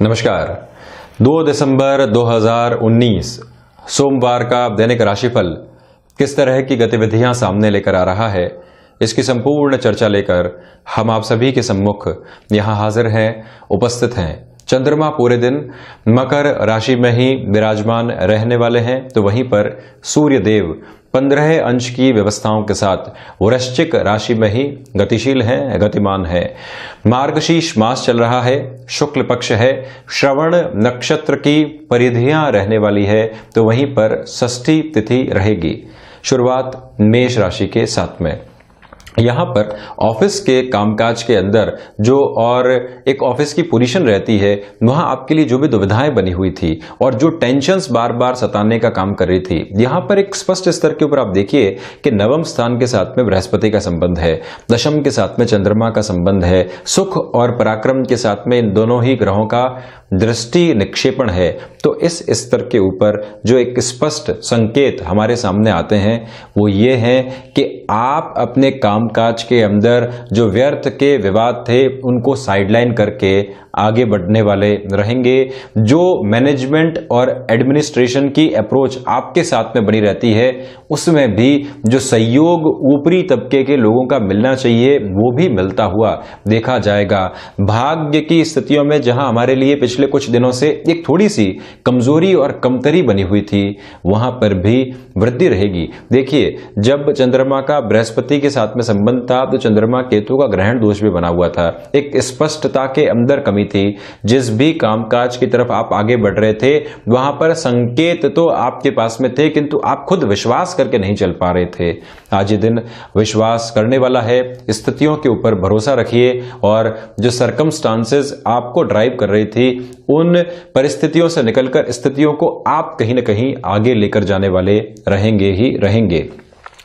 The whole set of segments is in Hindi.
नमस्कार। 2 दिसंबर 2019 सोमवार का दैनिक राशिफल किस तरह की गतिविधियाँ सामने लेकर आ रहा है, इसकी संपूर्ण चर्चा लेकर हम आप सभी के सम्मुख यहाँ हाजिर हैं, उपस्थित हैं। चंद्रमा पूरे दिन मकर राशि में ही विराजमान रहने वाले हैं तो वहीं पर सूर्य देव पंद्रह अंश की व्यवस्थाओं के साथ वृश्चिक राशि में ही गतिशील है, गतिमान है। मार्गशीर्ष मास चल रहा है, शुक्ल पक्ष है, श्रवण नक्षत्र की परिधियाँ रहने वाली है तो वहीं पर षष्ठी तिथि रहेगी। शुरुआत मेष राशि के साथ में। यहाँ पर ऑफ़िस के कामकाज के अंदर जो और एक ऑफ़िस की पोजीशन रहती है, वहाँ आपके लिए जो भी दुविधाएँ बनी हुई थी और जो टेंशन्स बार बार सताने का काम कर रही थी, यहाँ पर एक स्पष्ट स्तर के ऊपर आप देखिए कि नवम स्थान के साथ में बृहस्पति का संबंध है, दशम के साथ में चंद्रमा का संबंध है, सुख और पराक्रम के साथ में इन दोनों ही ग्रहों का दृष्टि निक्षेपण है। तो इस स्तर के ऊपर जो एक स्पष्ट संकेत हमारे सामने आते हैं, वो ये है कि आप अपने कामकाज के अंदर जो व्यर्थ के विवाद थे उनको साइडलाइन करके आगे बढ़ने वाले रहेंगे, जो मैनेजमेंट और एडमिनिस्ट्रेशन की अप्रोच आपके साथ में बनी रहती है, उसमें भी जो सहयोग ऊपरी तबके के लोगों का मिलना चाहिए, वो भी मिलता हुआ देखा जाएगा। भाग्य की स्थितियों में जहाँ हमारे लिए पिछले कुछ दिनों से एक थोड़ी सी कमज़ोरी और कमतरी बनी हुई थी, वहाँ पर भी वृद्धि रहेगी। देखिए, जब चंद्रमा का बृहस्पति के साथ में संबंध था तो चंद्रमा केतु का ग्रहण दोष भी बना हुआ था। एक स्पष्टता के अंदर कमी थी। जिस भी कामकाज की तरफ़ आप आगे बढ़ रहे थे, वहाँ पर संकेत तो आपके पास में थे, किंतु आप खुद विश्वास करके नहीं चल पा रहे थे। आज ये दिन विश्वास करने वाला है। स्थितियों के ऊपर भरोसा रखिए और जो सरकमस्टांसेस आपको ड्राइव कर रही थी, उन परिस्थितियों से निकलकर स्थितियों को आप कहीं ना कहीं आगे लेकर जाने वाले रहेंगे ही रहेंगे।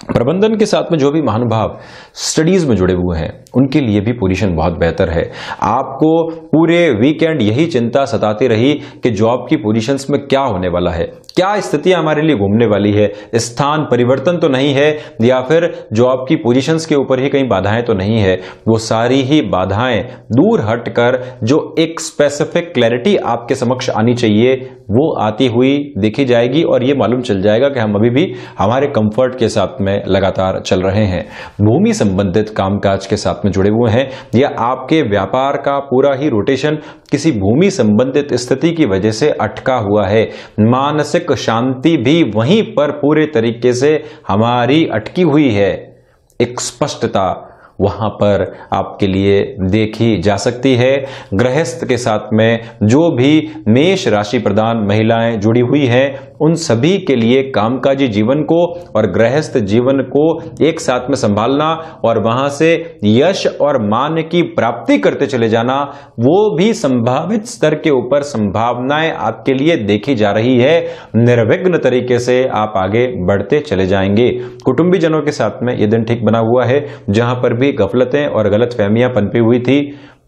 प्रबंधन के साथ में जो भी महानुभाव स्टडीज़ में जुड़े हुए हैं, उनके लिए भी पोजीशन बहुत बेहतर है। आपको पूरे वीकेंड यही चिंता सताती रही कि जॉब की पोजीशंस में क्या होने वाला है। क्या स्थितियाँ हमारे लिए घूमने वाली है? स्थान परिवर्तन तो नहीं है, या फिर जॉब की पोजीशंस के ऊपर ही कहीं बाधाएँ तो नहीं है, वो सारी ही बाधाएँ दूर हटकर जो एक स्पेसिफिक क्लैरिटी आपके समक्ष आनी चाहिए, वो आती हुई देखी जाएगी और ये मालूम चल जाएगा कि हम अभी भी हमारे कंफर्ट के साथ में लगातार चल रहे हैं। भूमि संबंधित कामकाज के साथ में जुड़े हुए हैं, या आपके व्यापार का पूरा ही रोटेशन किसी भूमि संबंधित स्थिति की वजह से अटका हुआ है। मानसिक शांति भी वहीं पर पूरे तरीके से हमारी अटकी हुई है। एक स्पष्टता वहाँ पर आपके लिए देखी जा सकती है। गृहस्थ के साथ में जो भी मेष राशि प्रदान महिलाएँ जुड़ी हुई हैं उन सभी के लिए कामकाजी जीवन को और गृहस्थ जीवन को एक साथ में संभालना और वहाँ से यश और मान की प्राप्ति करते चले जाना, वो भी संभावित स्तर के ऊपर संभावनाएँ आपके लिए देखी जा रही है। निर्विघ्न तरीके से आप आगे बढ़ते चले जाएँगे। कुटुंबी जनों के साथ में यह दिन ठीक बना हुआ है, जहाँ पर भी गफलतें और गलत फहमियाँ पनपी हुई थी,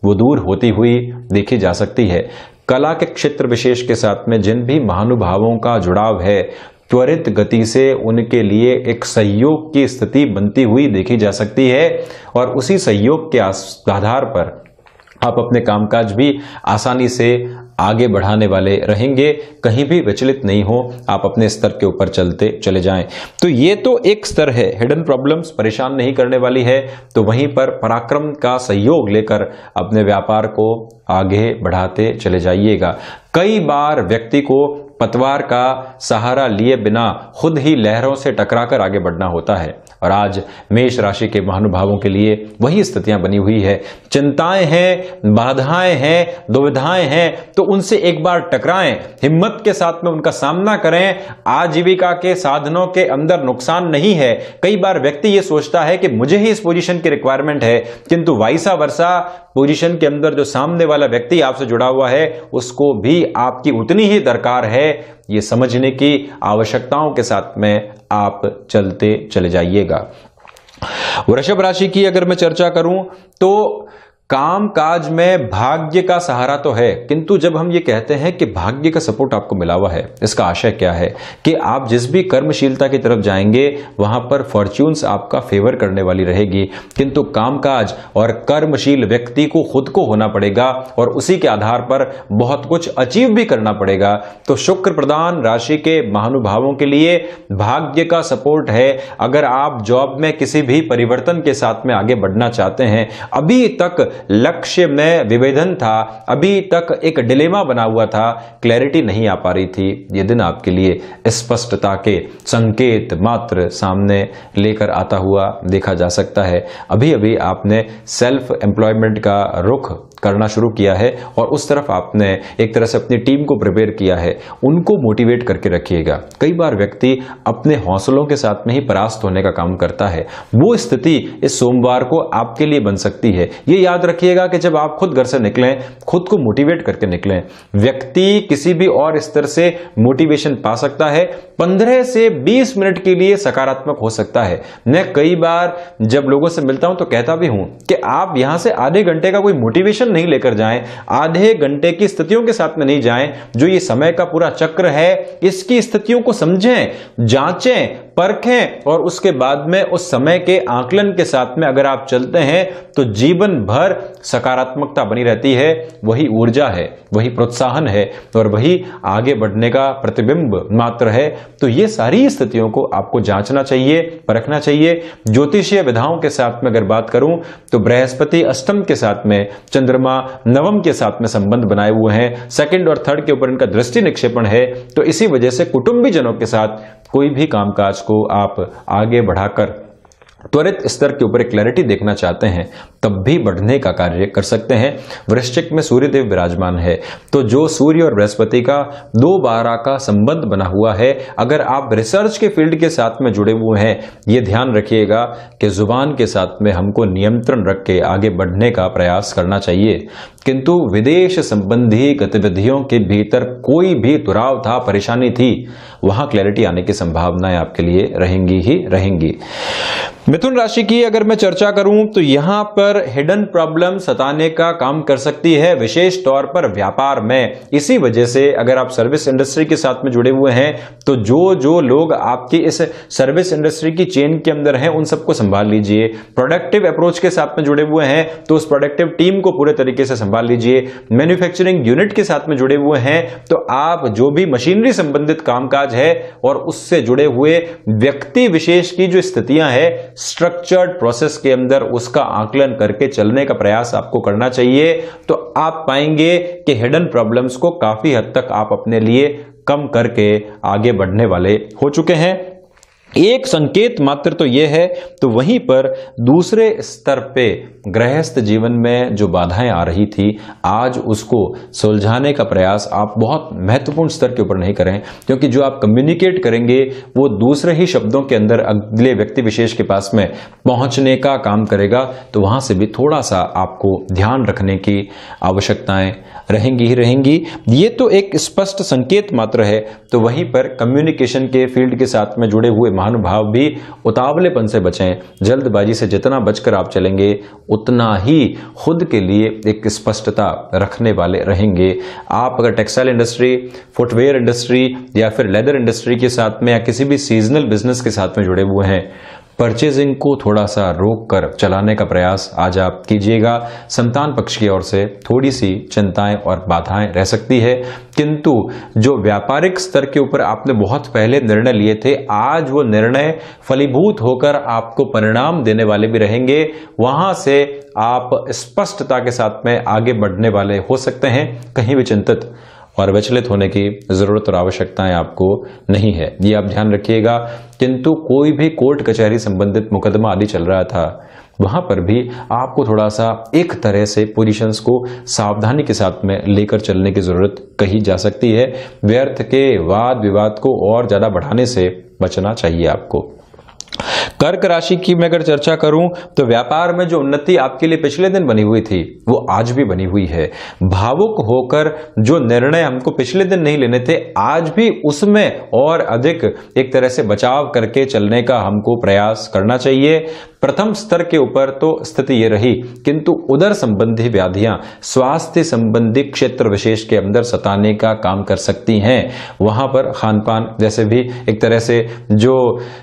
वो दूर होती हुई देखी जा सकती है। कला के क्षेत्र विशेष के साथ में जिन भी महानुभावों का जुड़ाव है, त्वरित गति से उनके लिए एक सहयोग की स्थिति बनती हुई देखी जा सकती है और उसी सहयोग के आधार पर आप अपने कामकाज भी आसानी से आगे बढ़ाने वाले रहेंगे। कहीं भी विचलित नहीं हो, आप अपने स्तर के ऊपर चलते, चले जाएँ। तो ये तो एक स्तर है। हिडन प्रॉब्लम्स परेशान नहीं करने वाली है। तो वहीं पर पराक्रम का सहयोग लेकर अपने व्यापार को आगे बढ़ाते चले जाइएगा। कई बार व्यक्ति को पतवार का सहारा लिए बिना खुद ही लहरों से टकराकर आगे बढ़ना होता है। और आज मेष राशि के महानुभावों के लिए वही स्थितियाँ बनी हुई है। चिंताएँ हैं, बाधाएँ हैं, दुविधाएँ हैं तो उनसे एक बार टकराएँ, हिम्मत के साथ में उनका सामना करें। आजीविका के साधनों के अंदर नुकसान नहीं है। कई बार व्यक्ति ये सोचता है कि मुझे ही इस पोजीशन की रिक्वायरमेंट है, किंतु वाइसा वर्षा पोजीशन के अंदर जो सामने वाला व्यक्ति आपसे जुड़ा हुआ है, उसको भी आपकी उतनी ही दरकार है। ये समझने की आवश्यकताओं के साथ में आप चलते, चले जाइएगा। वृषभ राशि की अगर मैं चर्चा करूँ तो काम काज में भाग्य का सहारा तो है, किंतु जब हम ये कहते हैं कि भाग्य का सपोर्ट आपको मिला हुआ है, इसका आशय क्या है? कि आप जिस भी कर्मशीलता की तरफ़ जाएँगे, वहाँ पर फॉर्च्यून्स आपका फेवर करने वाली रहेगी। किंतु कामकाज और कर्मशील व्यक्ति को खुद को होना पड़ेगा और उसी के आधार पर बहुत कुछ अचीव भी करना पड़ेगा। तो शुक्र प्रदान राशि के महानुभावों के लिए भाग्य का सपोर्ट है। अगर आप जॉब में किसी भी परिवर्तन के साथ में आगे बढ़ना चाहते हैं, अभी तक लक्ष्य में विभेदन था। अभी तक एक डिलेमा बना हुआ था। क्लैरिटी नहीं आ पा रही थी ये दिन आपके लिए स्पष्टता के संकेत मात्र सामने लेकर आता हुआ देखा जा सकता है। अभी अभी आपने सेल्फ एम्प्लॉयमेंट का रुख करना शुरू किया है और उस तरफ़ आपने एक तरह से अपनी टीम को प्रिपेयर किया है, उनको मोटिवेट करके रखिएगा। कई बार व्यक्ति अपने हौसलों के साथ में ही परास्त होने का काम करता है। वो स्थिति इस सोमवार को आपके लिए बन सकती है। ये याद रखिएगा कि जब आप खुद घर से निकलें, खुद को मोटिवेट करके निकलें, व्यक्ति किसी भी और स्तर से मोटिवेशन पा सकता है। पंद्रह से बीस मिनट के लिए सकारात्मक हो सकता है। मैं कई बार जब लोगों से मिलता हूँ तो कहता भी हूँ कि आप यहाँ से आधे घंटे का कोई मोटिवेशन नहीं लेकर जाएँ, आधे घंटे की स्थितियों के साथ में नहीं जाएँ, जो ये समय का पूरा चक्र है, इसकी स्थितियों को समझें, जांचें परखें और उसके बाद में उस समय के आकलन के साथ में अगर आप चलते हैं तो जीवन भर सकारात्मकता बनी रहती है, वही ऊर्जा है, वही प्रोत्साहन है और वही आगे बढ़ने का प्रतिबिंब मात्र है। तो ये सारी स्थितियों को आपको जांचना चाहिए, परखना चाहिए। ज्योतिषीय विधाओं के साथ में अगर बात करूँ तो बृहस्पति अष्टम के साथ में चंद्रमा नवम के साथ में संबंध बनाए हुए हैं। सेकंड और थर्ड के ऊपर इनका दृष्टि निक्षेपण है तो इसी वजह से कुटुंबी जनों के साथ कोई भी कामकाज को आप आगे बढ़ाकर त्वरित स्तर के ऊपर क्लैरिटी देखना चाहते हैं, तब भी बढ़ने का कार्य कर सकते हैं। वृश्चिक में सूर्यदेव विराजमान है। तो जो सूर्य और बृहस्पति का दो बारह का संबंध बना हुआ है, अगर आप रिसर्च के फ़ील्ड के साथ में जुड़े हुए हैं, ये ध्यान रखिएगा कि ज़ुबान के साथ में हमको नियंत्रण रख के आगे बढ़ने का प्रयास करना चाहिए। किंतु विदेश संबंधी गतिविधियों के भीतर कोई भी दुराव था, परेशानी थी। वहाँ क्लैरिटी आने की संभावनाएँ आपके लिए रहेंगी ही रहेंगी। मिथुन राशि की अगर मैं चर्चा करूँ तो यहाँ पर हिडन प्रॉब्लम सताने का काम कर सकती है, विशेष तौर पर व्यापार में। इसी वजह से अगर आप सर्विस इंडस्ट्री के साथ में जुड़े हुए हैं तो जो जो लोग आपकी इस सर्विस इंडस्ट्री की चेन के अंदर हैं, उन सबको संभाल लीजिए। प्रोडक्टिव अप्रोच के साथ में जुड़े हुए हैं तो उस प्रोडक्टिव टीम को पूरे तरीके से संभाल लीजिए। मैन्युफैक्चरिंग यूनिट के साथ में जुड़े हुए हैं तो आप जो भी मशीनरी संबंधित कामकाज है और उससे जुड़े हुए व्यक्ति विशेष की जो स्थितियाँ हैं स्ट्रक्चर्ड प्रोसेस के अंदर उसका आकलन करके चलने का प्रयास आपको करना चाहिए। तो आप पाएँगे कि हिडन प्रॉब्लम्स को काफ़ी हद तक आप अपने लिए कम करके आगे बढ़ने वाले हो चुके हैं। एक संकेत मात्र तो यह है तो वहीं पर दूसरे स्तर पे गृहस्थ जीवन में जो बाधाएँ आ रही थी, आज उसको सुलझाने का प्रयास आप बहुत महत्वपूर्ण स्तर के ऊपर नहीं करें, क्योंकि जो आप कम्युनिकेट करेंगे, वो दूसरे ही शब्दों के अंदर अगले व्यक्ति विशेष के पास में पहुँचने का काम करेगा तो वहाँ से भी थोड़ा सा आपको ध्यान रखने की आवश्यकताएँ रहेंगी ही रहेंगी। ये तो एक स्पष्ट संकेत मात्र है तो वहीं पर कम्युनिकेशन के फ़ील्ड के साथ में जुड़े हुए महानुभाव भी उतावलेपन से बचें। जल्दबाजी से जितना बचकर आप चलेंगे, उतना ही खुद के लिए एक स्पष्टता रखने वाले रहेंगे। आप अगर टेक्सटाइल इंडस्ट्री, फुटवेयर इंडस्ट्री या फिर लेदर इंडस्ट्री के साथ में या किसी भी सीजनल बिज़नेस के साथ में जुड़े हुए हैं परचेजिंग को थोड़ा सा रोक कर चलाने का प्रयास आज आप कीजिएगा। संतान पक्ष की ओर से थोड़ी सी चिंताएँ और बाधाएँ रह सकती है। किंतु जो व्यापारिक स्तर के ऊपर आपने बहुत पहले निर्णय लिए थे, आज वो निर्णय फलीभूत होकर आपको परिणाम देने वाले भी रहेंगे। वहाँ से आप स्पष्टता के साथ में आगे बढ़ने वाले हो सकते हैं, कहीं भी चिंतित। और विचलित होने की ज़रूरत और आवश्यकताएँ आपको नहीं है। ये आप ध्यान रखिएगा, किंतु कोई भी कोर्ट कचहरी संबंधित मुकदमा आदि चल रहा था, वहाँ पर भी आपको थोड़ा सा एक तरह से पोजीशंस को सावधानी के साथ में लेकर चलने की ज़रूरत कही जा सकती है। व्यर्थ के वाद विवाद को और ज़्यादा बढ़ाने से बचना चाहिए आपको। कर्क राशि की मैं अगर चर्चा करूँ तो व्यापार में जो उन्नति आपके लिए पिछले दिन बनी हुई थी, वो आज भी बनी हुई है। भावुक होकर जो निर्णय हमको पिछले दिन नहीं लेने थे, आज भी उसमें और अधिक एक तरह से बचाव करके चलने का हमको प्रयास करना चाहिए। प्रथम स्तर के ऊपर तो स्थिति ये रही, किंतु उदर संबंधी व्याधियाँ, स्वास्थ्य संबंधी क्षेत्र विशेष के अंदर सताने का काम कर सकती हैं। वहाँ पर खान पान जैसे भी एक तरह से जो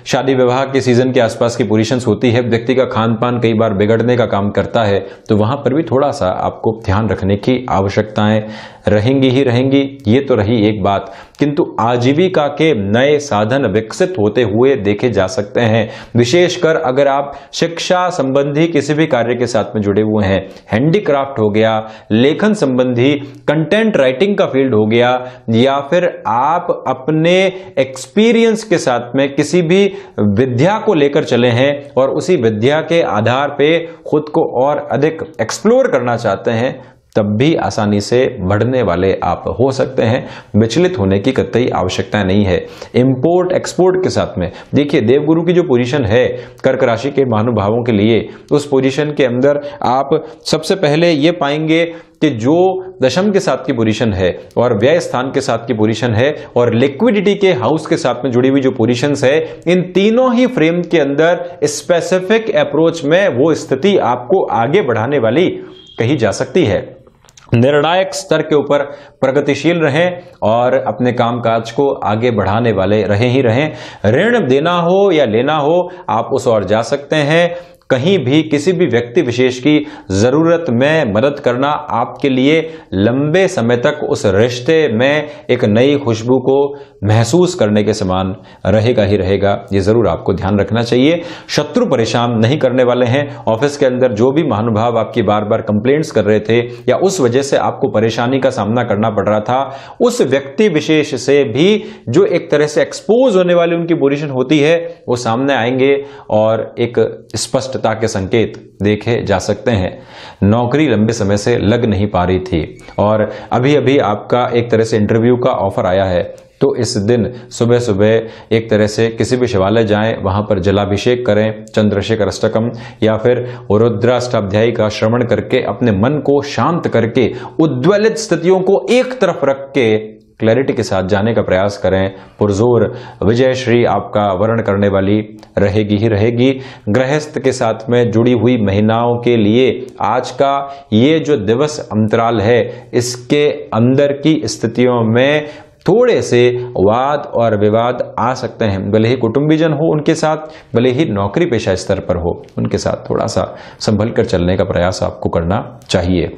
शादी विवाह के सीज़न के आसपास की पोजिशन होती है, व्यक्ति का खान पान कई बार बिगड़ने का काम करता है तो वहाँ पर भी थोड़ा सा आपको ध्यान रखने की आवश्यकताएँ रहेंगी ही रहेंगी। ये तो रही एक बात। किंतु आजीविका के नए साधन विकसित होते हुए देखे जा सकते हैं। विशेषकर अगर आप शिक्षा संबंधी किसी भी कार्य के साथ में जुड़े हुए हैं, हैंडीक्राफ्ट हो गया, लेखन संबंधी कंटेंट राइटिंग का फ़ील्ड हो गया, या फिर आप अपने एक्सपीरियंस के साथ में किसी भी विद्या को लेकर चले हैं और उसी विद्या के आधार पे खुद को और अधिक एक्सप्लोर करना चाहते हैं तब भी आसानी से बढ़ने वाले आप हो सकते हैं। विचलित होने की कतई आवश्यकता नहीं है। इंपोर्ट एक्सपोर्ट के साथ में। देखिए, देवगुरु की जो पोजीशन है, कर्क राशि के महानुभावों के लिए, उस पोजीशन के अंदर आप सबसे पहले ये पाएँगे कि जो दशम के साथ की पोजीशन है और व्यय स्थान के साथ की पोजीशन है और लिक्विडिटी के हाउस के साथ में जुड़ी हुई जो पोजीशन है, इन तीनों ही फ्रेम के अंदर स्पेसिफिक अप्रोच में वो स्थिति आपको आगे बढ़ाने वाली कही जा सकती है। निर्णायक स्तर के ऊपर प्रगतिशील रहें और अपने कामकाज को आगे बढ़ाने वाले रहे ही रहें। ऋण देना हो या लेना हो, आप उस ओर जा सकते हैं। कहीं भी किसी भी व्यक्ति विशेष की ज़रूरत में मदद करना आपके लिए लंबे समय तक उस रिश्ते में एक नई खुशबू को महसूस करने के समान रहेगा ही रहेगा। ये ज़रूर आपको ध्यान रखना चाहिए। शत्रु परेशान नहीं करने वाले हैं। ऑफ़िस के अंदर जो भी महानुभाव आपकी बार बार कंप्लेंट्स कर रहे थे या उस वजह से आपको परेशानी का सामना करना पड़ रहा था, उस व्यक्ति विशेष से भी जो एक तरह से एक्सपोज होने वाली उनकी पोजिशन होती है, वो सामने आएँगे और एक स्पष्टता के संकेत देखे जा सकते हैं। नौकरी लंबे समय से लग नहीं पा रही थी और अभी अभी आपका एक तरह से इंटरव्यू का ऑफ़र आया है। तो इस दिन सुबह सुबह एक तरह से किसी भी शिवालय जाएँ, वहाँ पर जलाभिषेक करें, चंद्रशेखर अष्टकम, या फिर रुद्राष्टाध्यायी का श्रवण करके अपने मन को शांत करके, उद्वलित स्थितियों को एक तरफ़ रख के क्लैरिटी के साथ जाने का प्रयास करें। पुरजोर विजय श्री आपका वर्ण करने वाली रहेगी ही रहेगी। गृहस्थ के साथ में जुड़ी हुई महिलाओं के लिए आज का ये जो दिवस अंतराल है, इसके अंदर की स्थितियों में थोड़े से वाद और विवाद आ सकते हैं। भले ही कुटुंबीजन हो उनके साथ, भले ही नौकरी पेशा स्तर पर हो, उनके साथ थोड़ा सा संभल कर चलने का प्रयास आपको करना चाहिए।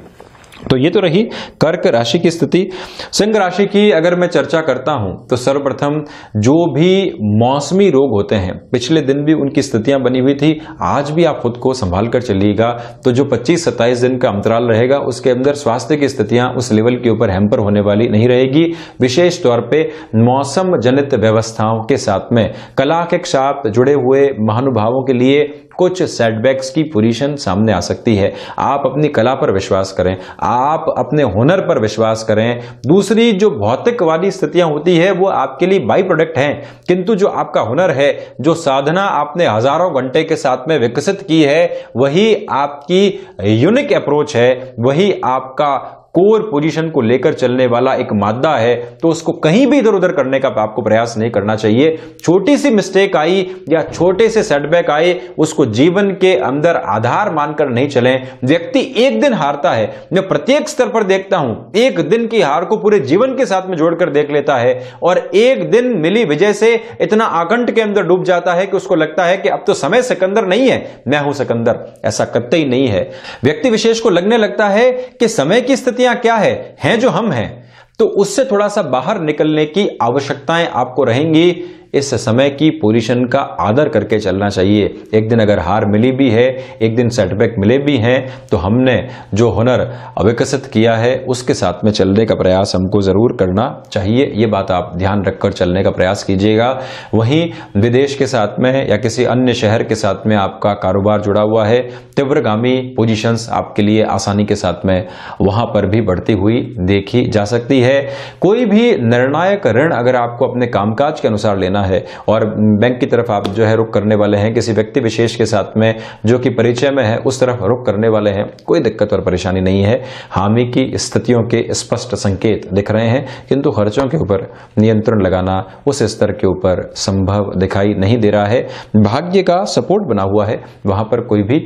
तो ये तो रही कर्क राशि की स्थिति। सिंह राशि की अगर मैं चर्चा करता हूँ तो सर्वप्रथम जो भी मौसमी रोग होते हैं, पिछले दिन भी उनकी स्थितियाँ बनी हुई थी, आज भी आप खुद को संभाल कर चलिएगा। तो जो 25-27 दिन का अंतराल रहेगा, उसके अंदर स्वास्थ्य की स्थितियाँ उस लेवल के ऊपर हैम्पर होने वाली नहीं रहेगी। विशेष तौर पर मौसम जनित व्यवस्थाओं के साथ में, कला के साथ जुड़े हुए महानुभावों के लिए कुछ सेटबैक्स की पोजीशन सामने आ सकती है। आप अपनी कला पर विश्वास करें, आप अपने हुनर पर विश्वास करें। दूसरी जो भौतिकवादी स्थितियाँ होती है, वो आपके लिए बाई प्रोडक्ट हैं। किंतु जो आपका हुनर है, जो साधना आपने हज़ारों घंटे के साथ में विकसित की है, वही आपकी यूनिक अप्रोच है, वही आपका कोर पोजीशन को लेकर चलने वाला एक मादा है तो उसको कहीं भी इधर उधर करने का आपको प्रयास नहीं करना चाहिए। छोटी सी मिस्टेक आई या छोटे से सेटबैक आए, उसको जीवन के अंदर आधार मानकर नहीं चलें। व्यक्ति एक दिन हारता है। मैं प्रत्येक स्तर पर देखता हूँ, एक दिन की हार को पूरे जीवन के साथ में जोड़कर देख लेता है और एक दिन मिली विजय से इतना आकंठ के अंदर डूब जाता है कि उसको लगता है कि अब तो समय सिकंदर नहीं है, मैं हूँ सिकंदर। ऐसा कतई नहीं है। व्यक्ति विशेष को लगने लगता है कि समय की स्थिति परिस्थितियाँ क्या है? हैं जो हम हैं। तो उससे थोड़ा सा बाहर निकलने की आवश्यकताएँ आपको रहेंगी। इस समय की पोजीशन का आदर करके चलना चाहिए। एक दिन अगर हार मिली भी है, एक दिन सेटबैक मिले भी हैं तो हमने जो हुनर विकसित किया है, उसके साथ में चलने का प्रयास हमको ज़रूर करना चाहिए। ये बात आप ध्यान रखकर चलने का प्रयास कीजिएगा। वहीं विदेश के साथ में या किसी अन्य शहर के साथ में आपका कारोबार जुड़ा हुआ है, तीव्रगामी पोजिशंस आपके लिए आसानी के साथ में वहाँ पर भी बढ़ती हुई देखी जा सकती है। कोई भी निर्णायक ऋण अगर आपको अपने कामकाज के अनुसार लेना है। और बैंक की तरफ़ आप जो है रुख करने वाले हैं, किसी व्यक्ति विशेष के साथ में जो कि परिचय में है, उस तरफ़ रुख करने वाले हैं, कोई दिक्कत और परेशानी नहीं है। हामी की स्थितियों के स्पष्ट संकेत दिख रहे हैं, किंतु खर्चों के ऊपर नियंत्रण लगाना उस स्तर के ऊपर संभव दिखाई नहीं दे रहा है। भाग्य का सपोर्ट बना हुआ है, वहाँ पर कोई भी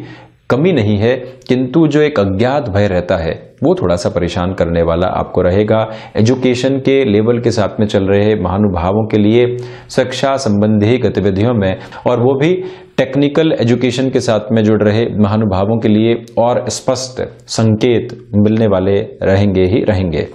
कमी नहीं है, किंतु जो एक अज्ञात भय रहता है, वो थोड़ा सा परेशान करने वाला आपको रहेगा। एजुकेशन के लेवल के साथ में चल रहे महानुभावों के लिए शिक्षा संबंधी गतिविधियों में और वो भी टेक्निकल एजुकेशन के साथ में जुड़ रहे महानुभावों के लिए और स्पष्ट संकेत मिलने वाले रहेंगे ही रहेंगे।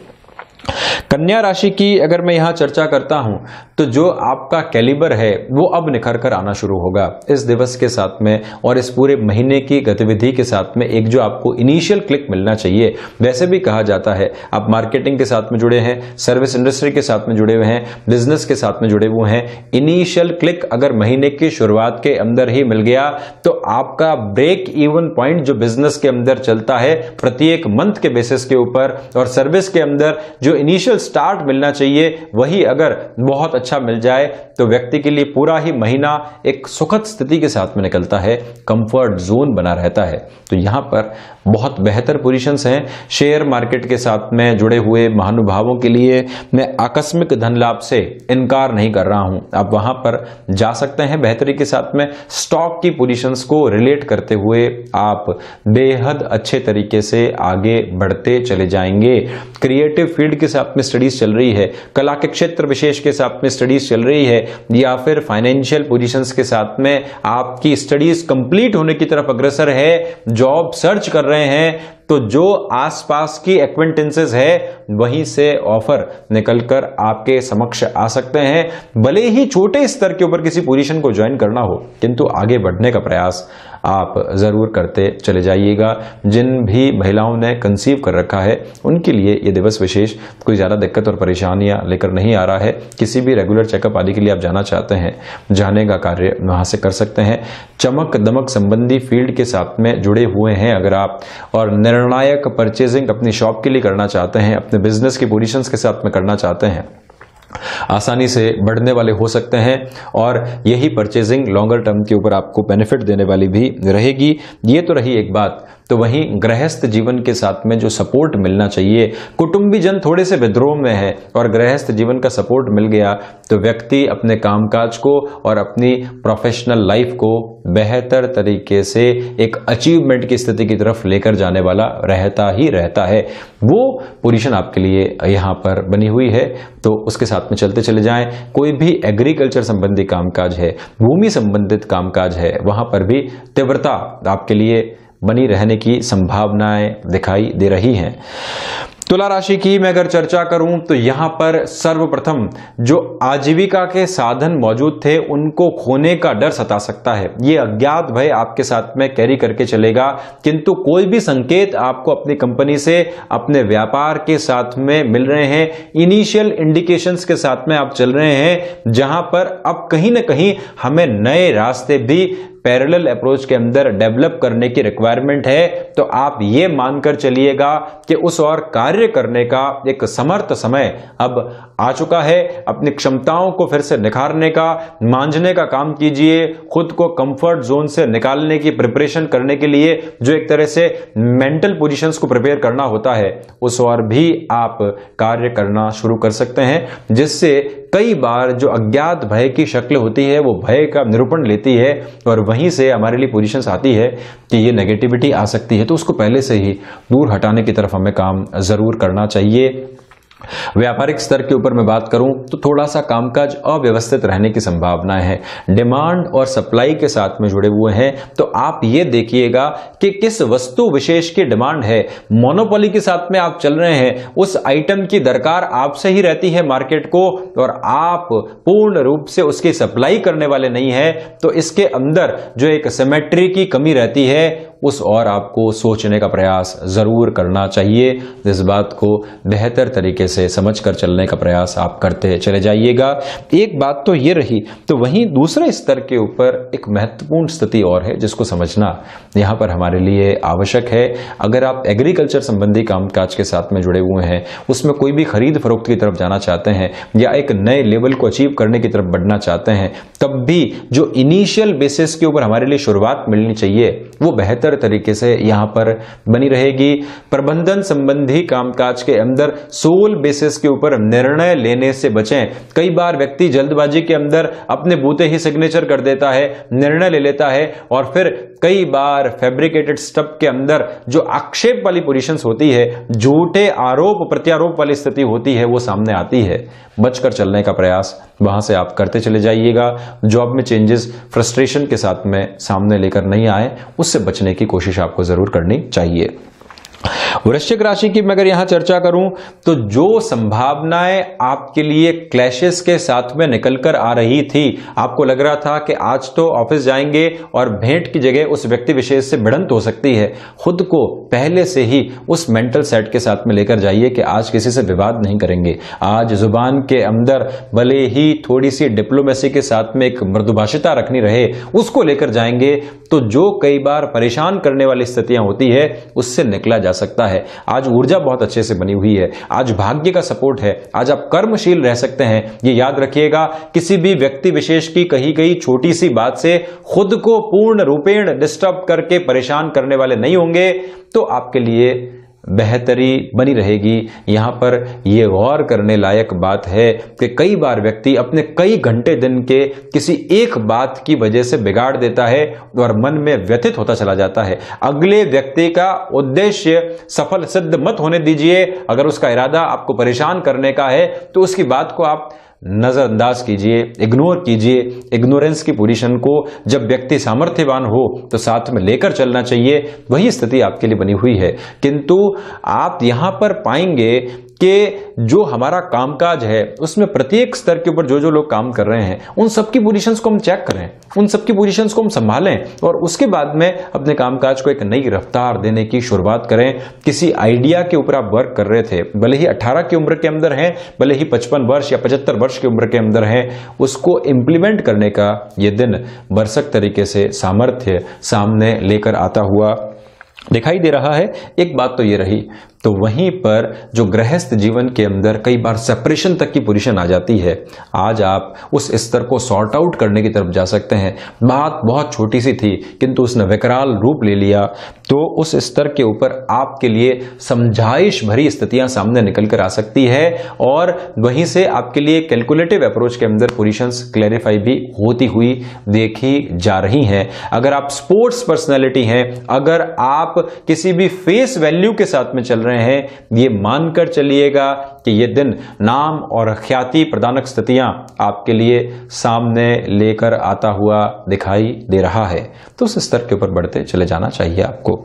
कन्या राशि की अगर मैं यहाँ चर्चा करता हूँ तो जो आपका कैलिबर है, वो अब निखर कर आना शुरू होगा। इस दिवस के साथ में और इस पूरे महीने की गतिविधि के साथ में एक जो आपको इनिशियल क्लिक मिलना चाहिए, वैसे भी कहा जाता है, आप मार्केटिंग के साथ में जुड़े हैं सर्विस इंडस्ट्री के साथ में जुड़े हुए हैं बिज़नेस के साथ में जुड़े हुए हैं इनिशियल क्लिक अगर महीने की शुरुआत के अंदर ही मिल गया तो आपका ब्रेक इवन पॉइंट जो बिज़नेस के अंदर चलता है, प्रत्येक मंथ के बेसिस के ऊपर और सर्विस के अंदर जो इनिशियल स्टार्ट मिलना चाहिए, वही अगर बहुत अच्छा मिल जाए तो व्यक्ति के लिए पूरा ही महीना एक सुखद स्थिति के साथ में निकलता है कंफर्ट जोन बना रहता है। तो यहाँ पर बहुत बेहतर पोजीशंस हैं। शेयर मार्केट के साथ में जुड़े हुए महानुभावों के लिए मैं आकस्मिक धन लाभ से इनकार नहीं कर रहा हूँ। आप वहाँ पर जा सकते हैं बेहतरी के साथ में। स्टॉक की पोजीशंस को रिलेट करते हुए आप बेहद अच्छे तरीके से आगे बढ़ते चले जाएँगे। क्रिएटिव फ़ील्ड के साथ में स्टडीज़ चल रही है। कला के क्षेत्र विशेष के साथ में स्टडीज़ चल रही है, या फिर फाइनेंशियल पोजीशंस के साथ में आपकी स्टडीज़ कंप्लीट होने की तरफ़ अग्रसर है जॉब सर्च कर रहे हैं तो जो आसपास की एक्वेंटेंसेस है, वहीं से ऑफ़र निकलकर आपके समक्ष आ सकते हैं। भले ही छोटे स्तर के ऊपर किसी पोजीशन को ज्वाइन करना हो, किंतु आगे बढ़ने का प्रयास आप ज़रूर करते चले जाइएगा। जिन भी महिलाओं ने कंसीव कर रखा है, उनके लिए ये दिवस विशेष कोई ज़्यादा दिक्कत और परेशानियाँ लेकर नहीं आ रहा है। किसी भी रेगुलर चेकअप आदि के लिए आप जाना चाहते हैं, जाने का कार्य वहाँ से कर सकते हैं। चमक दमक संबंधी फ़ील्ड के साथ में जुड़े हुए हैं अगर आप, और निर्णायक परचेजिंग अपनी शॉप के लिए करना चाहते हैं, अपने बिज़नेस की पोजिशन के साथ में करना चाहते हैं। आसानी से बढ़ने वाले हो सकते हैं और यही परचेजिंग लॉन्गर टर्म के ऊपर आपको बेनिफिट देने वाली भी रहेगी। ये तो रही एक बात तो वहीं गृहस्थ जीवन के साथ में जो सपोर्ट मिलना चाहिए, कुटुंबी जन थोड़े से विद्रोह में है और गृहस्थ जीवन का सपोर्ट मिल गया तो व्यक्ति अपने कामकाज को और अपनी प्रोफेशनल लाइफ को बेहतर तरीके से एक अचीवमेंट की स्थिति की तरफ़ लेकर जाने वाला रहता ही रहता है। वो पोजीशन आपके लिए यहाँ पर बनी हुई है तो उसके साथ में चलते चले जाएँ। कोई भी एग्रीकल्चर संबंधी कामकाज है, भूमि संबंधित कामकाज है, वहाँ पर भी तीव्रता आपके लिए बनी रहने की संभावनाएँ दिखाई दे रही हैं। तुला राशि की मैं अगर चर्चा करूँ तो यहाँ पर सर्वप्रथम जो आजीविका के साधन मौजूद थे, उनको खोने का डर सता सकता है। ये अज्ञात भय आपके साथ में कैरी करके चलेगा, किंतु कोई भी संकेत आपको अपनी कंपनी से, अपने व्यापार के साथ में मिल रहे हैं। इनिशियल इंडिकेशंस के साथ में आप चल रहे हैं, जहाँ पर अब कहीं ना कहीं हमें नए रास्ते भी पैरेलल अप्रोच के अंदर डेवलप करने की रिक्वायरमेंट है तो आप ये मानकर चलिएगा कि उस और कार्य करने का एक समर्थ समय अब आ चुका है। अपनी क्षमताओं को फिर से निखारने का, मांझने का काम कीजिए। खुद को कंफर्ट जोन से निकालने की प्रिपरेशन करने के लिए जो एक तरह से मेंटल पोजीशंस को प्रिपेयर करना होता है, उस और भी आप कार्य करना शुरू कर सकते हैं, जिससे कई बार जो अज्ञात भय की शक्ल होती है, वो भय का निरूपण लेती है और वहीं से हमारे लिए पोजिशंस आती है कि ये नेगेटिविटी आ सकती है। तो उसको पहले से ही दूर हटाने की तरफ़ हमें काम ज़रूर करना चाहिए। व्यापारिक स्तर के ऊपर मैं बात करूँ तो थोड़ा सा कामकाज अव्यवस्थित रहने की संभावना है। डिमांड और सप्लाई के साथ में जुड़े हुए हैं तो आप ये देखिएगा कि किस वस्तु विशेष की डिमांड है। मोनोपोली के साथ में आप चल रहे हैं, उस आइटम की दरकार आपसे ही रहती है मार्केट को, और आप पूर्ण रूप से उसकी सप्लाई करने वाले नहीं है तो इसके अंदर जो एक सिमेट्री की कमी रहती है उस और आपको सोचने का प्रयास ज़रूर करना चाहिए। इस बात को बेहतर तरीके से समझकर चलने का प्रयास आप करते चले जाइएगा। एक बात तो ये रही तो वहीं दूसरे स्तर के ऊपर एक महत्वपूर्ण स्थिति और है जिसको समझना यहाँ पर हमारे लिए आवश्यक है। अगर आप एग्रीकल्चर संबंधी कामकाज के साथ में जुड़े हुए हैं, उसमें कोई भी खरीद फरोख्त की तरफ़ जाना चाहते हैं या एक नए लेवल को अचीव करने की तरफ़ बढ़ना चाहते हैं, तब भी जो इनिशियल बेसिस के ऊपर हमारे लिए शुरुआत मिलनी चाहिए, वो बेहतर तरीके से यहाँ पर बनी रहेगी। प्रबंधन संबंधी कामकाज के अंदर सोल बेसिस के ऊपर निर्णय लेने से बचें। कई बार व्यक्ति जल्दबाजी के अंदर अपने बूते ही सिग्नेचर कर देता है, निर्णय ले लेता है और फिर कई बार फैब्रिकेटेड स्टप के अंदर जो आक्षेप वाली पोजिशन होती है, झूठे आरोप, प्रत्यारोप वाली स्थिति होती है, वो सामने आती है। बचकर चलने का प्रयास वहाँ से आप करते चले जाइएगा। जॉब में चेंजेस फ्रस्ट्रेशन के साथ में सामने लेकर नहीं आए। उससे बचने की कोशिश आपको ज़रूर करनी चाहिए। वृश्चिक राशि की मैं अगर यहाँ चर्चा करूँ तो जो संभावनाएँ आपके लिए क्लैशेस के साथ में निकलकर आ रही थी, आपको लग रहा था कि आज तो ऑफ़िस जाएँगे और भेंट की जगह उस व्यक्ति विशेष से भिड़ंत हो सकती है। खुद को पहले से ही उस मेंटल सेट के साथ में लेकर जाइए कि आज किसी से विवाद नहीं करेंगे। आज ज़ुबान के अंदर भले ही थोड़ी सी डिप्लोमेसी के साथ में एक मृदुभाषिता रखनी रहे, उसको लेकर जाएँगे तो जो कई बार परेशान करने वाली स्थितियाँ होती है, उससे निकला जा सकता है। आज ऊर्जा बहुत अच्छे से बनी हुई है। आज भाग्य का सपोर्ट है। आज आप कर्मशील रह सकते हैं। ये याद रखिएगा, किसी भी व्यक्ति विशेष की कही गई छोटी सी बात से खुद को पूर्ण रूपेण डिस्टर्ब करके परेशान करने वाले नहीं होंगे। तो आपके लिए बेहतरी बनी रहेगी। यहाँ पर यह गौर करने लायक बात है कि कई बार व्यक्ति अपने कई घंटे दिन के किसी एक बात की वजह से बिगाड़ देता है और मन में व्यथित होता चला जाता है। अगले व्यक्ति का उद्देश्य सफल सिद्ध मत होने दीजिए। अगर उसका इरादा आपको परेशान करने का है तो उसकी बात को आप नजरअंदाज कीजिए इग्नोर कीजिए इग्नोरेंस की पोजीशन को जब व्यक्ति सामर्थ्यवान हो तो साथ में लेकर चलना चाहिए। वही स्थिति आपके लिए बनी हुई है। किंतु आप यहाँ पर पाएँगे कि जो हमारा कामकाज है, उसमें प्रत्येक स्तर के ऊपर जो जो लोग काम कर रहे हैं, उन सबकी पोजीशंस को हम चेक करें, उन सबकी पोजीशंस को हम संभालें और उसके बाद में अपने कामकाज को एक नई रफ्तार देने की शुरुआत करें। किसी आइडिया के ऊपर आप वर्क कर रहे थे, भले ही 18 की उम्र के अंदर हैं, भले ही 55 वर्ष या 75 वर्ष की उम्र के अंदर हैं, उसको इंप्लीमेंट करने का यह दिन बरसक तरीके से सामर्थ्य सामने लेकर आता हुआ दिखाई दे रहा है। एक बात तो ये रही तो वहीं पर जो गृहस्थ जीवन के अंदर कई बार सेपरेशन तक की पोजीशन आ जाती है, आज आप उस स्तर को सॉर्ट आउट करने की तरफ़ जा सकते हैं। बात बहुत छोटी सी थी, किंतु उसने विकराल रूप ले लिया। तो उस स्तर के ऊपर आपके लिए समझाइश भरी स्थितियाँ सामने निकल कर आ सकती है और वहीं से आपके लिए कैलकुलेटिव अप्रोच के अंदर पोजिशन क्लैरिफाई भी होती हुई देखी जा रही हैं। अगर आप स्पोर्ट्स पर्सनैलिटी हैं, अगर आप किसी भी फेस वैल्यू के साथ में चल रहे रहे हैं, ये मानकर चलिएगा कि ये दिन नाम और ख्याति प्रदानक स्थितियाँ आपके लिए सामने लेकर आता हुआ दिखाई दे रहा है। तो उस स्तर के ऊपर बढ़ते चले जाना चाहिए आपको।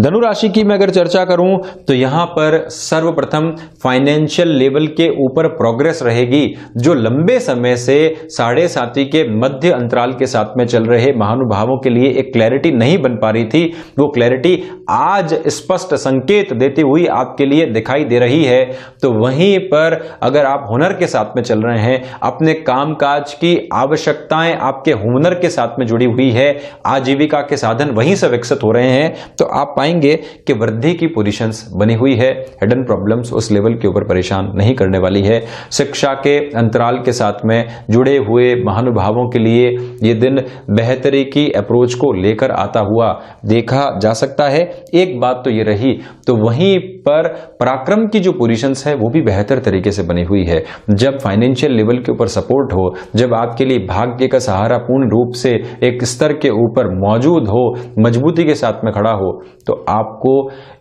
धनु राशि की मैं अगर चर्चा करूँ तो यहाँ पर सर्वप्रथम फाइनेंशियल लेवल के ऊपर प्रोग्रेस रहेगी, जो लंबे समय से साढ़े साथी के मध्य अंतराल के साथ में चल रहे महानुभावों के लिए एक क्लैरिटी नहीं बन पा रही थी। वो क्लैरिटी आज स्पष्ट संकेत देती हुई आपके लिए दिखाई दे रही है। तो वहीं पर अगर आप हुनर के साथ में चल रहे हैं, अपने कामकाज की आवश्यकताएँ आपके हुनर के साथ में जुड़ी हुई है, आजीविका के साधन वहीं से विकसित हो रहे हैं तो आप पाएँगे कि वृद्धि की पोजीशंस बनी हुई है। हिडन प्रॉब्लम्स उस लेवल के ऊपर परेशान नहीं करने वाली है। शिक्षा के अंतराल के साथ में जुड़े हुए महानुभावों के लिए ये दिन बेहतरी की अप्रोच को लेकर आता हुआ देखा जा सकता है। एक बात तो ये रही तो वहीं पर पराक्रम की जो पोजीशंस है, वो भी बेहतर तरीके से बनी हुई है। जब फाइनेंशियल लेवल के ऊपर सपोर्ट हो, जब आपके लिए भाग्य का सहारा पूर्ण रूप से एक स्तर के ऊपर मौजूद हो, मजबूती के साथ में खड़ा हो तो आपको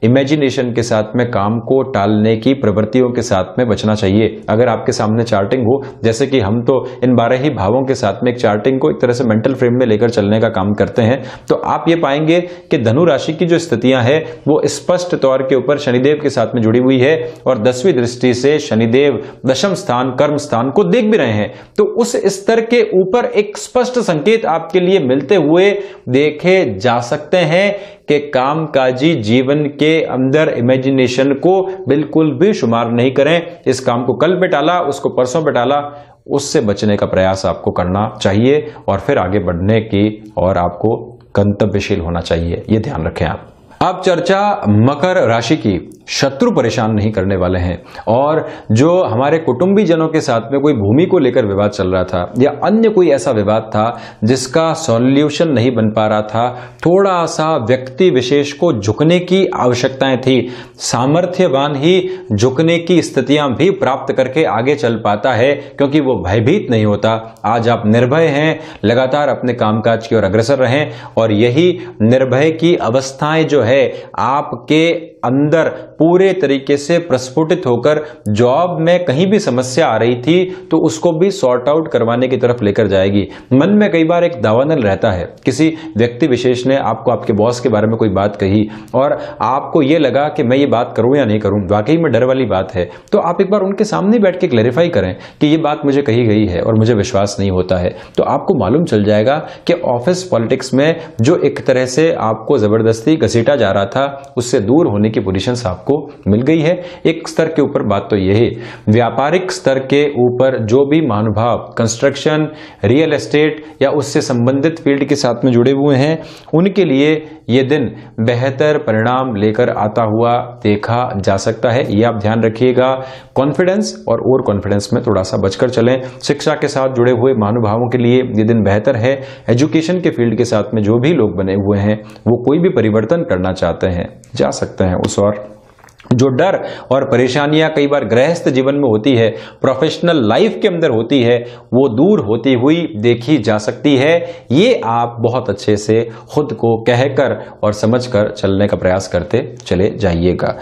इमेजिनेशन के साथ में, काम को टालने की, प्रवृत्तियों के साथ में बचना चाहिए। अगर आपके सामने चार्टिंग हो, जैसे कि हम तो इन बारह ही भावों के साथ में एक चार्टिंग को एक तरह से मेंटल फ्रेम में लेकर चलने का काम करते हैं तो आप ये पाएँगे कि धनु राशि की जो स्थितियाँ हैं, वो स्पष्ट तौर के ऊपर शनिदेव शनिदेव के साथ में जुड़ी हुई है और दसवीं दृष्टि से शनिदेव दशम स्थान, कर्म स्थान को देख भी रहे हैं। तो उस स्तर के ऊपर एक स्पष्ट संकेत आपके लिए मिलते हुए देखे जा सकते हैं कि कामकाजी जीवन के अंदर इमेजिनेशन को बिल्कुल भी शुमार नहीं करें। इस काम को कल पे टाला उसको परसों पे टाला उससे बचने का प्रयास आपको करना चाहिए और फिर आगे बढ़ने की और आपको गंतव्यशील होना चाहिए। ये ध्यान रखें आप। अब चर्चा मकर राशि की। शत्रु परेशान नहीं करने वाले हैं। और जो हमारे कुटुंबी जनों के साथ में कोई भूमि को लेकर विवाद चल रहा था, या अन्य कोई ऐसा विवाद था, जिसका सॉल्यूशन नहीं बन पा रहा था थोड़ा सा व्यक्ति विशेष को झुकने की आवश्यकताएँ थी। सामर्थ्यवान ही झुकने की स्थितियाँ भी प्राप्त करके आगे चल पाता है, क्योंकि वो भयभीत नहीं होता। आज आप निर्भय हैं, लगातार अपने कामकाज की ओर अग्रसर रहें, और यही निर्भय की अवस्थाएँ जो है, आपके अंदर पूरे तरीके से प्रस्फुटित होकर जॉब में कहीं भी समस्या आ रही थी तो उसको भी सॉर्ट आउट करवाने की तरफ़ लेकर जाएगी। मन में कई बार एक दावानल रहता है। किसी व्यक्ति विशेष ने आपको आपके बॉस के बारे में कोई बात कही और आपको यह लगा कि मैं ये बात करूँ या नहीं करूँ, वाकई में डर वाली बात है तो आप एक बार उनके सामने बैठ के क्लैरिफाई करें कि ये बात मुझे कही गई है और मुझे विश्वास नहीं होता है। तो आपको मालूम चल जाएगा कि ऑफ़िस पॉलिटिक्स में जो एक तरह से आपको ज़बरदस्ती घसीटा जा रहा था, उससे दूर होने की पोजिशन आपको मिल गई है। एक स्तर के ऊपर बात तो यही व्यापारिक स्तर के ऊपर जो भी महानुभाव कंस्ट्रक्शन रियल एस्टेट या उससे संबंधित फ़ील्ड के साथ में जुड़े हुए हैं, उनके लिए ये दिन बेहतर परिणाम लेकर आता हुआ देखा जा सकता है। ये आप ध्यान रखिएगा। कॉन्फिडेंस और ओवर कॉन्फिडेंस में थोड़ा सा बचकर चलें। शिक्षा के साथ जुड़े हुए महानुभावों के लिए ये दिन बेहतर है। एजुकेशन के फ़ील्ड के साथ में जो भी लोग बने हुए हैं, वो कोई भी परिवर्तन करना चाहते हैं, जा सकते हैं। उस और जो डर और परेशानियाँ कई बार गृहस्थ जीवन में होती है प्रोफेशनल लाइफ के अंदर होती है, वो दूर होती हुई देखी जा सकती है। ये आप बहुत अच्छे से खुद को कहकर और समझकर चलने का प्रयास करते चले जाइएगा।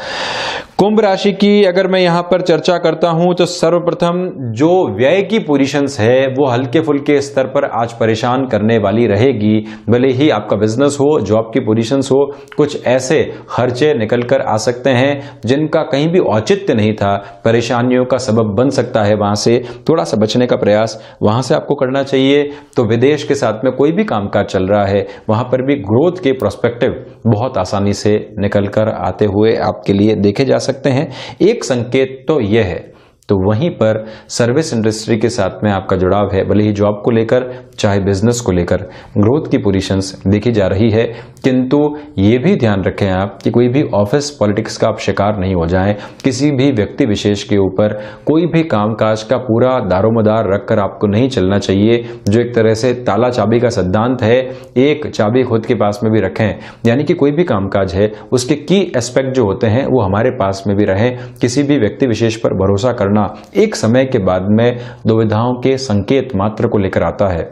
कुंभ राशि की अगर मैं यहाँ पर चर्चा करता हूँ तो सर्वप्रथम जो व्यय की पोजीशंस है, वो हल्के फुल्के स्तर पर आज परेशान करने वाली रहेगी। भले ही आपका बिज़नेस हो जॉब की पोजीशंस हो, कुछ ऐसे खर्चे निकल कर आ सकते हैं। जिनका कहीं भी औचित्य नहीं था, परेशानियों का सबब बन सकता है वहाँ से, थोड़ा सा बचने का प्रयास वहाँ से आपको करना चाहिए। तो विदेश के साथ में कोई भी कामकाज चल रहा है, वहाँ पर भी ग्रोथ के प्रोस्पेक्टिव बहुत आसानी से निकल कर आते हुए आपके लिए देखे जा सकते हैं। एक संकेत तो यह है तो वहीं पर सर्विस इंडस्ट्री के साथ में आपका जुड़ाव है, भले ही जॉब को लेकर, चाहे बिज़नेस को लेकर। ग्रोथ की पोजीशंस देखी जा रही है, किंतु ये भी ध्यान रखें आप कि कोई भी ऑफ़िस पॉलिटिक्स का आप शिकार नहीं हो जाएँ। किसी भी व्यक्ति विशेष के ऊपर कोई भी कामकाज का पूरा दारोमदार रखकर आपको नहीं चलना चाहिए, जो एक तरह से ताला चाबी का सिद्धांत है, एक चाबी खुद के पास में भी रखें। यानी कि कोई भी कामकाज है, उसके की एस्पेक्ट जो होते हैं, वो हमारे पास में भी रहें। किसी भी व्यक्ति विशेष पर भरोसा करना एक समय के बाद में दुविधाओं के संकेत मात्र को लेकर आता है।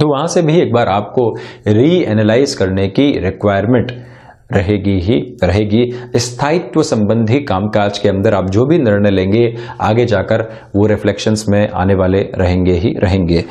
तो वहाँ से भी एक बार आपको री एनालाइज करने की रिक्वायरमेंट रहेगी ही, रहेगी। स्थायित्व संबंधी कामकाज के अंदर आप जो भी निर्णय लेंगे, आगे जाकर वो रिफ्लेक्शंस में आने वाले रहेंगे ही, रहेंगे।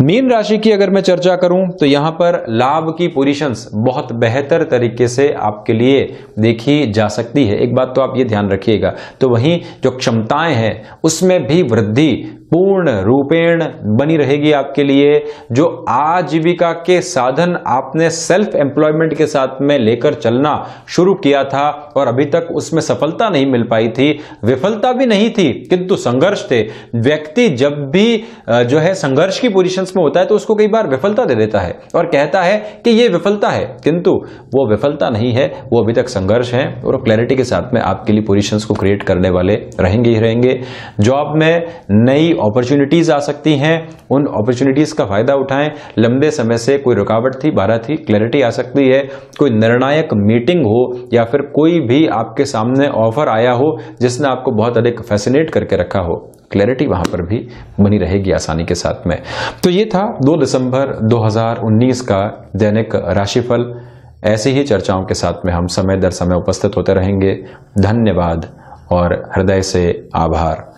मीन राशि की अगर मैं चर्चा करूँ तो यहाँ पर लाभ की पोजीशंस बहुत बेहतर तरीके से आपके लिए देखी जा सकती है। एक बात तो आप ये ध्यान रखिएगा तो वहीं जो क्षमताएँ हैं, उसमें भी वृद्धि पूर्ण रूपेण बनी रहेगी आपके लिए, जो आजीविका के साधन आपने सेल्फ एम्प्लॉयमेंट के साथ में लेकर चलना शुरू किया था और अभी तक उसमें सफलता नहीं मिल पाई थी। विफलता भी नहीं थी, किंतु संघर्ष थे। व्यक्ति जब भी जो है संघर्ष की पोजीशंस में होता है तो उसको कई बार विफलता दे देता है और कहता है कि यह विफलता है, किंतु वो विफलता नहीं है, वो अभी तक संघर्ष है और क्लैरिटी के साथ में आपके लिए पोजिशन को क्रिएट करने वाले रहेंगे ही रहेंगे। जॉब में नई अपॉर्चुनिटीज़ आ सकती हैं, उन अपॉर्चुनिटीज़ का फ़ायदा उठाएँ। लंबे समय से कोई रुकावट थी, बारह थी क्लैरिटी आ सकती है। कोई निर्णायक मीटिंग हो, या फिर कोई भी आपके सामने ऑफ़र आया हो, जिसने आपको बहुत अधिक फैसिनेट करके रखा हो। क्लैरिटी वहाँ पर भी बनी रहेगी आसानी के साथ में। तो ये था 2 दिसंबर 2019 का दैनिक राशिफल। ऐसी ही चर्चाओं के साथ में हम समय दर समय उपस्थित होते रहेंगे। धन्यवाद और हृदय से आभार।